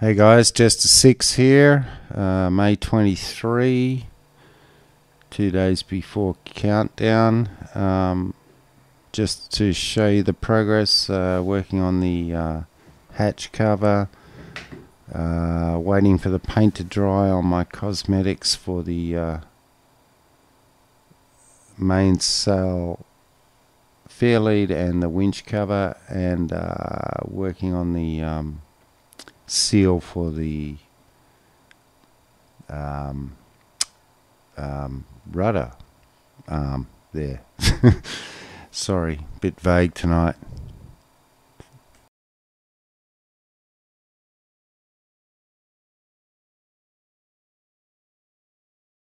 Hey guys, Jester six here, uh, May 23, two days before countdown. Um, just to show you the progress, uh, working on the uh, hatch cover, uh, waiting for the paint to dry on my cosmetics for the uh, mainsail fairlead and the winch cover, and uh, working on the um, seal for the um, um, rudder um, there. Sorry, bit vague tonight.